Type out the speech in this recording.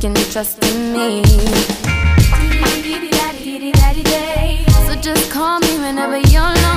can trust in me. So just call me whenever you're lonely.